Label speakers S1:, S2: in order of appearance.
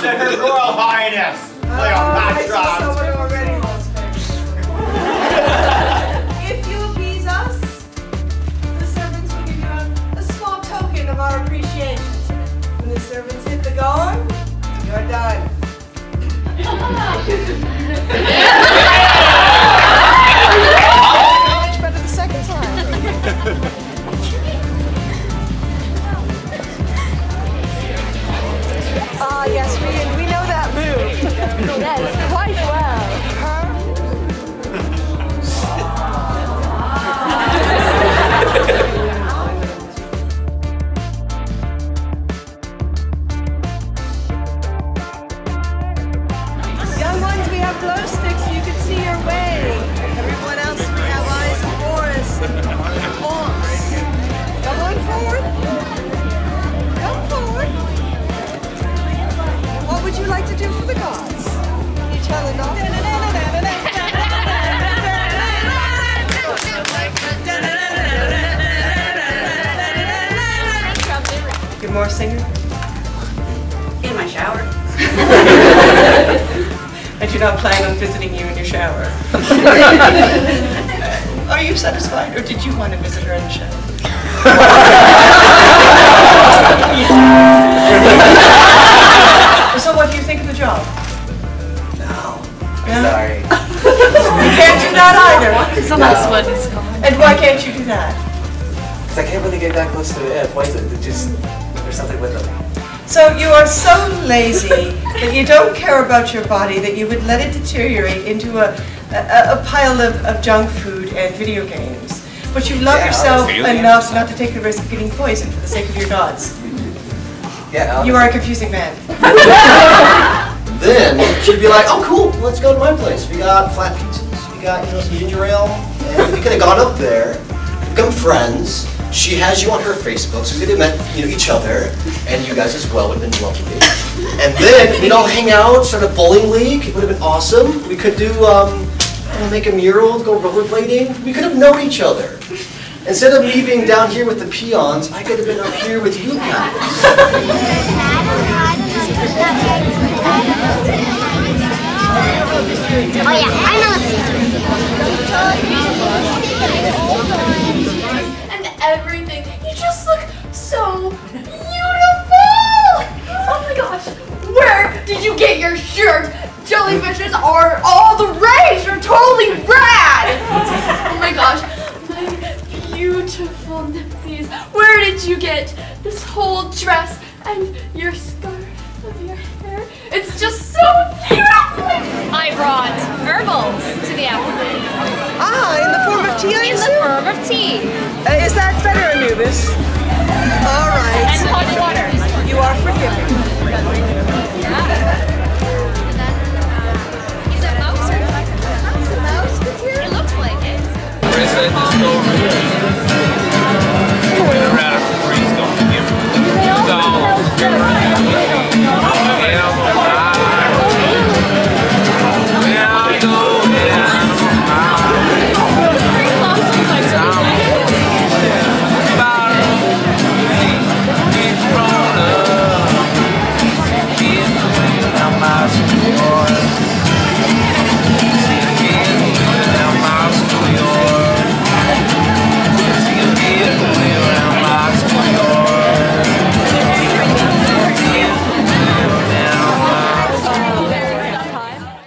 S1: to Her Royal Highness Cleopatra.
S2: Uh, someone already lost If you appease us, the servants will give you a, a small token of our appreciation. When the servants hit the gong, you're done. You tell enough. You're more singer?
S3: In my shower.
S2: And you're not planning on visiting you in your shower? Are you satisfied, or did you want to visit her in the shower?
S4: Sorry.
S2: You can't do that either.
S3: It's a nice one.
S2: And why can't you do that?
S4: Because I can't really get that close to it. Why is it it just there's something with them?
S2: So you are so lazy that you don't care about your body that you would let it deteriorate into a, a, a pile of, of junk food and video games. But you love
S4: Yeah,
S2: yourself enough not to take the risk of getting poisoned for the sake of your gods.
S4: Yeah.
S2: You are a confusing man.
S5: Then she'd be like, "Oh, cool. Let's go to my place. We got flat pizzas. We got you know some ginger ale, and we could have gone up there, become friends. She has you on her Facebook, so we could have met you know each other, and you guys as well would have been lovely. And then we'd all hang out, start a bowling league. It would have been awesome. We could do um, know, make a mural, go rollerblading. We could have known each other. Instead of me being down here with the peons, I could have been up here with you guys.
S6: Where did you get your shirt? Jellyfishes are all the rage. You're totally rad. Oh my gosh, my beautiful nippies. Where did you get this whole dress and your scarf of your hair? It's just so beautiful.
S7: I brought herbals to the Applebee's.
S2: Ah, in the form of tea, I
S7: In the
S2: assume?
S7: form of tea
S2: Uh, is that better, Anubis?